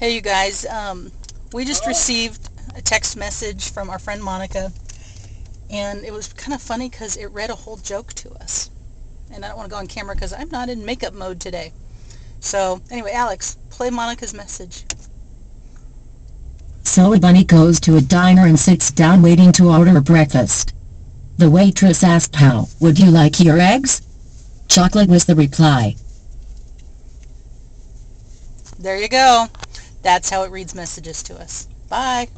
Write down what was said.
Hey you guys, um, we just received a text message from our friend Monica and it was kind of funny because it read a whole joke to us. And I don't want to go on camera because I'm not in makeup mode today. So anyway, Alex, play Monica's message. So a bunny goes to a diner and sits down waiting to order breakfast. The waitress asked how, would you like your eggs? Chocolate was the reply. There you go. That's how it reads messages to us. Bye.